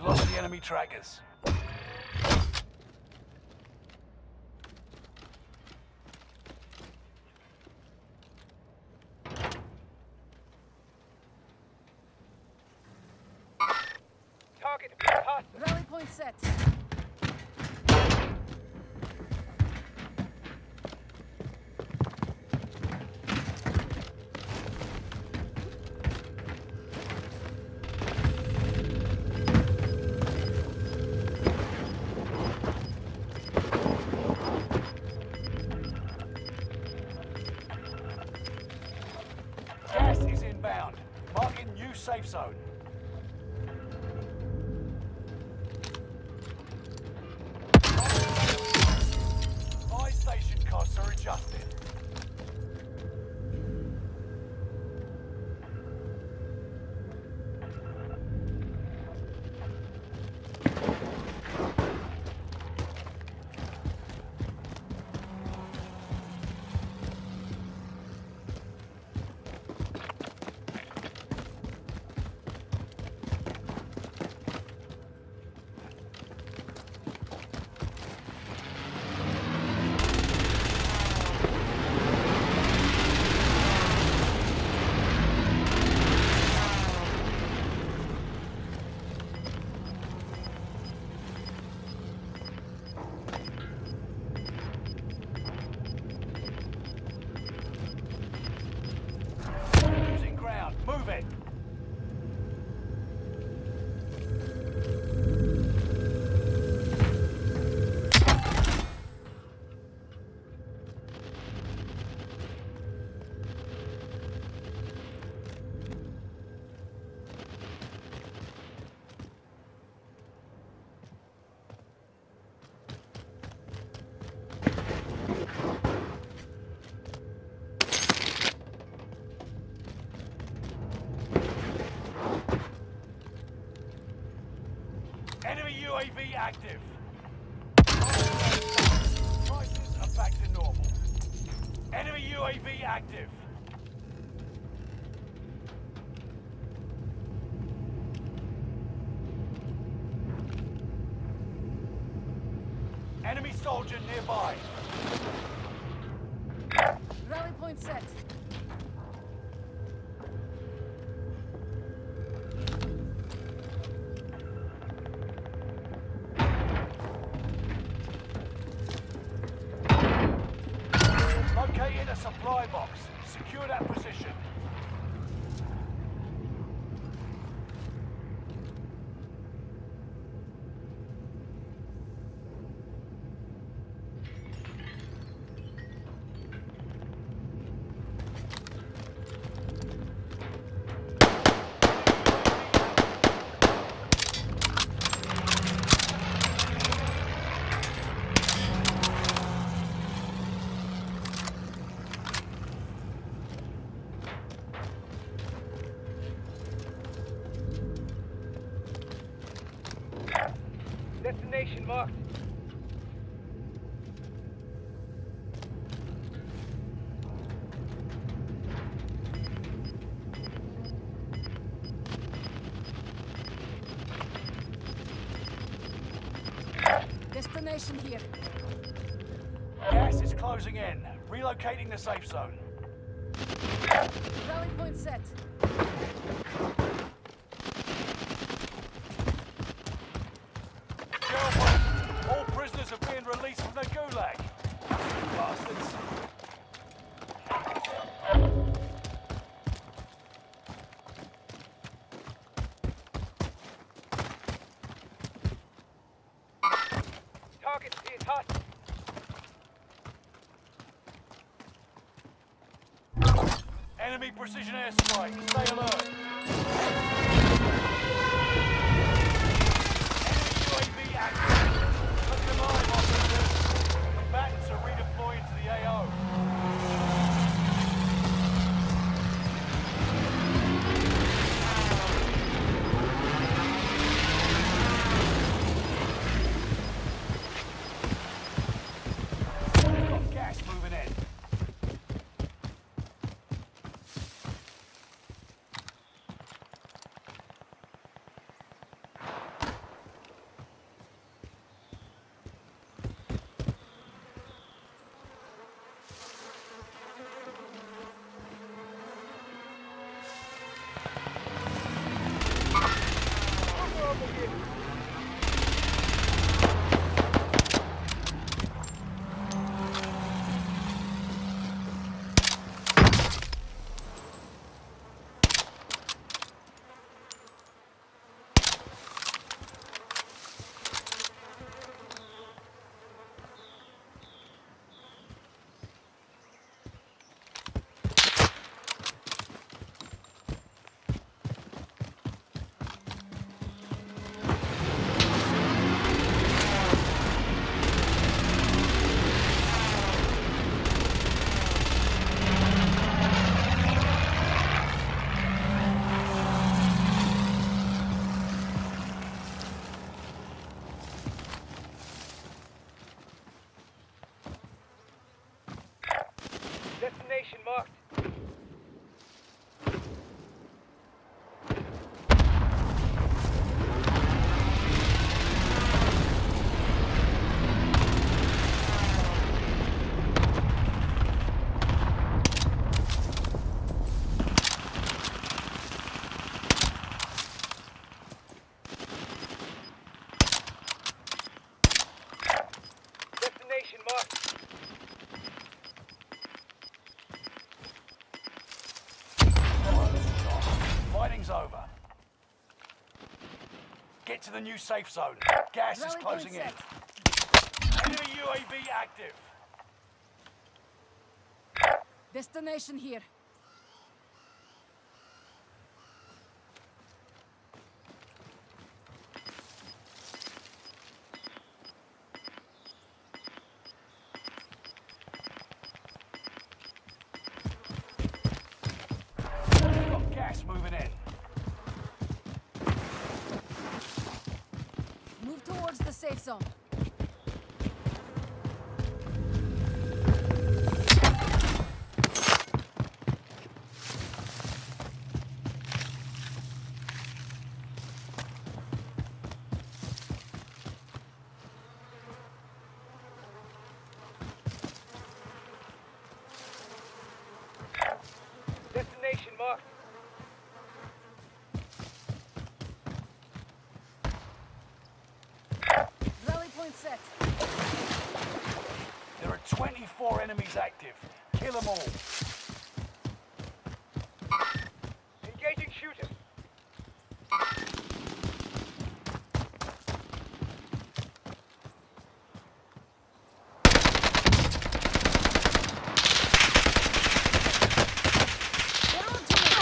And. You lost the enemy trackers. Target appears. Rally point set. Safe zone. Enemy active. Prices are back to normal. Enemy UAV active. Enemy soldier nearby. Rally point set. A supply box. Secure that position. Destination marked. Destination here. Gas is closing in. Relocating the safe zone. Rally point set. Enemy precision airstrike. Stay alert. To the new safe zone. Gas is Rally closing in. Enemy UAV active. Destination here. 24 enemies active. Kill them all. Engaging shooters. Down to me.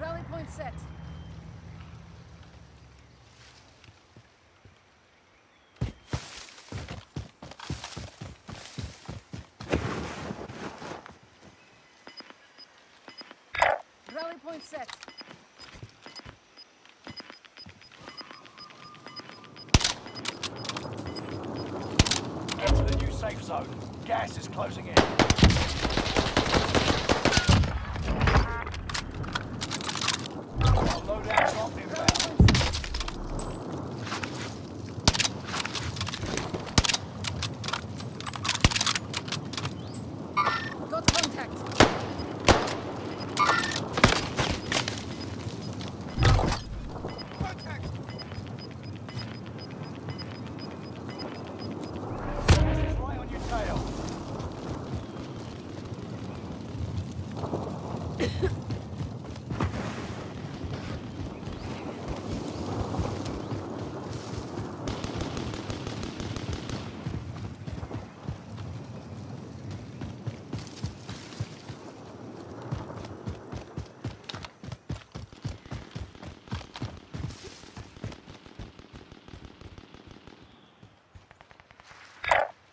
Rally point set. Rally point set. To the new safe zone. Gas is closing in. Loadout drop Rally inbound. point set. Got contact. Gas is right on your tail.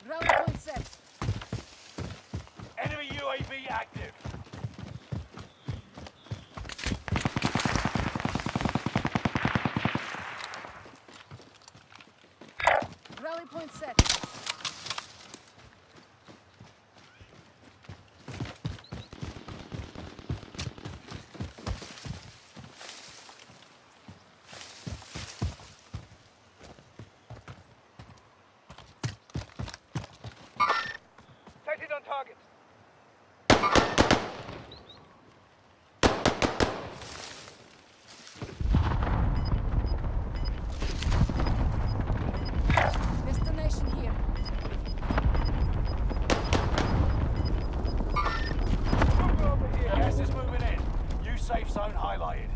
Rally point set. Enemy UAV active. Rally point set. Sighted on target. Destination here. Move over here. Gas is moving in. New safe zone highlighted.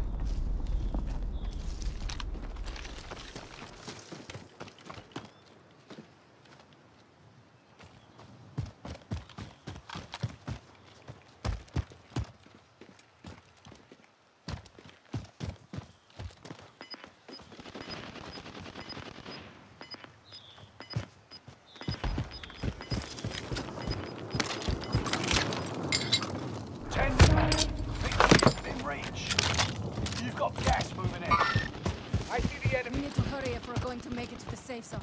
Ten minutes. Victory is within reach. You've got gas moving in. We need to hurry if we're going to make it to the safe zone.